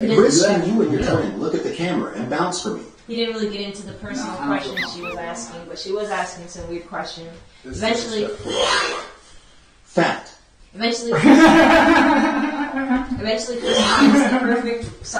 Listen, you and your twin, look at the camera and bounce for me. He didn't really get into the personal questions she was asking, but she was asking some weird questions. Eventually, fat. eventually, eventually, Chris the perfect